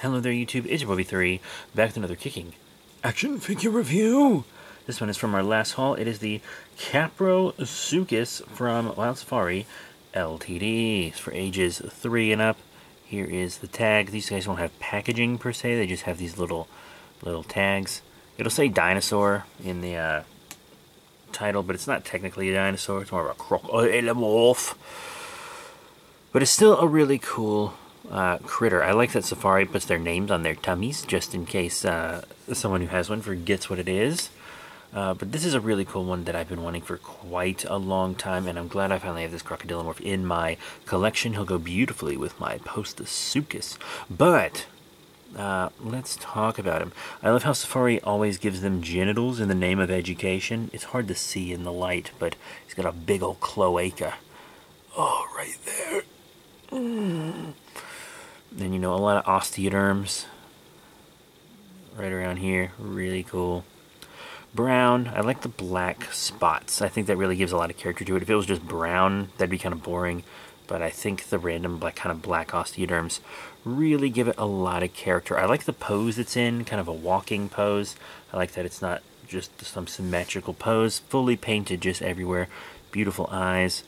Hello there YouTube, it's your Bobby 3 back with another kicking action figure review. This one is from our last haul. It is the Capro Kaprosuchus from Wild Safari LTD. It's for ages 3 and up. Here is the tag. These guys don't have packaging per se, they just have these little little tags. It'll say dinosaur in the uh, title, but it's not technically a dinosaur. It's more of a crocodile But it's still a really cool uh, critter. I like that Safari puts their names on their tummies just in case uh, someone who has one forgets what it is. Uh, but this is a really cool one that I've been wanting for quite a long time, and I'm glad I finally have this Crocodilomorph in my collection. He'll go beautifully with my Postosuchus. But, uh, let's talk about him. I love how Safari always gives them genitals in the name of education. It's hard to see in the light, but he's got a big old cloaca. Oh, right there. Mm. Then, you know, a lot of osteoderms right around here. Really cool. Brown. I like the black spots. I think that really gives a lot of character to it. If it was just brown, that'd be kind of boring. But I think the random black kind of black osteoderms really give it a lot of character. I like the pose it's in, kind of a walking pose. I like that it's not just some symmetrical pose. Fully painted just everywhere. Beautiful eyes.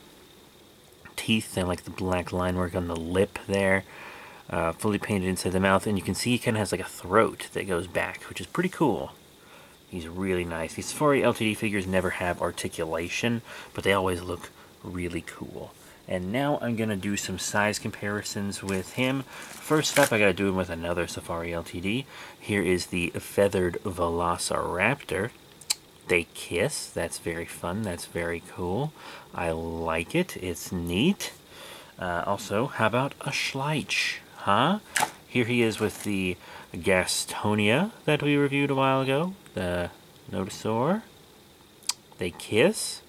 Teeth. I like the black line work on the lip there uh, fully painted inside the mouth, and you can see he kind of has like a throat that goes back, which is pretty cool. He's really nice. These Safari LTD figures never have articulation, but they always look really cool. And now I'm going to do some size comparisons with him. First up, I got to do him with another Safari LTD. Here is the Feathered Velociraptor. They kiss. That's very fun. That's very cool. I like it. It's neat. Uh, also, how about a Schleich? Huh? Here he is with the Gastonia that we reviewed a while ago. The Nodosaur. They kiss.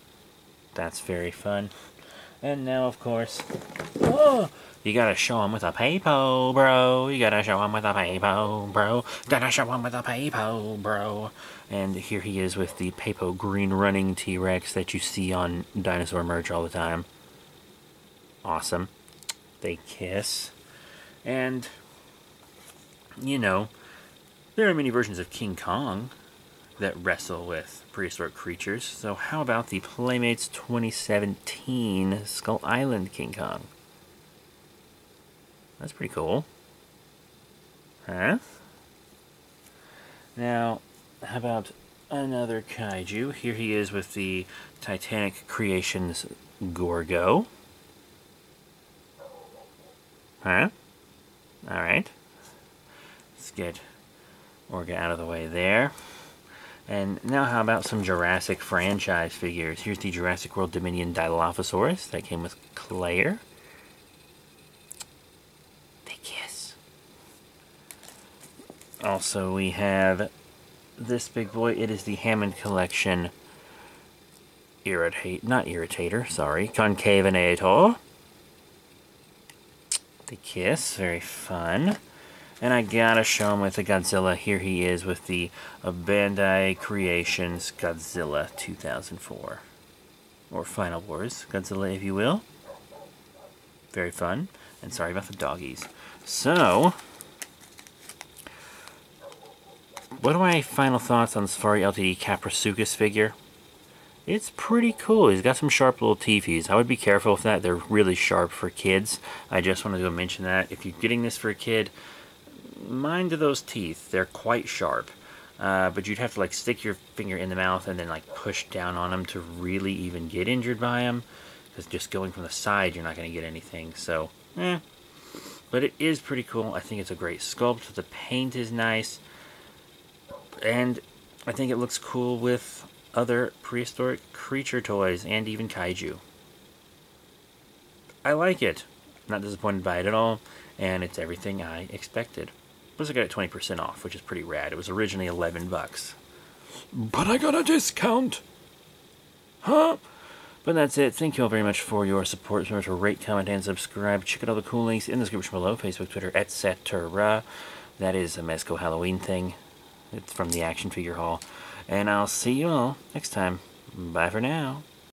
That's very fun. And now, of course, oh, you gotta show him with a papo, bro. You gotta show him with a papo, bro. Gotta show him with a papo, bro. And here he is with the papo green running T-Rex that you see on dinosaur merch all the time. Awesome. They kiss. And, you know, there are many versions of King Kong that wrestle with prehistoric creatures. So how about the Playmates 2017 Skull Island King Kong? That's pretty cool. Huh? Now, how about another kaiju? Here he is with the Titanic Creations Gorgo. Huh? Alright. Let's get Orga out of the way there. And now how about some Jurassic franchise figures? Here's the Jurassic World Dominion Dilophosaurus that came with Claire. They kiss. Also we have this big boy. It is the Hammond Collection Irritate, not Irritator, sorry, Concavenator kiss. Very fun. And I gotta show him with the Godzilla. Here he is with the Bandai Creations Godzilla 2004. Or Final Wars Godzilla, if you will. Very fun. And sorry about the doggies. So, what are my final thoughts on the Safari LTD Kaprosuchus figure? It's pretty cool. He's got some sharp little teethies. I would be careful with that. They're really sharp for kids. I just wanted to mention that. If you're getting this for a kid, mind those teeth. They're quite sharp. Uh, but you'd have to like stick your finger in the mouth and then like push down on them to really even get injured by them. Because just going from the side, you're not going to get anything. So, eh. But it is pretty cool. I think it's a great sculpt. The paint is nice. And I think it looks cool with other prehistoric creature toys, and even kaiju. I like it. Not disappointed by it at all, and it's everything I expected. Plus I got it 20% off, which is pretty rad. It was originally 11 bucks. But I got a discount. Huh? But that's it. Thank you all very much for your support. Remember to rate, comment, and subscribe. Check out all the cool links in the description below. Facebook, Twitter, etc. That is a Mezco Halloween thing. It's from the Action Figure Hall. And I'll see you all next time. Bye for now.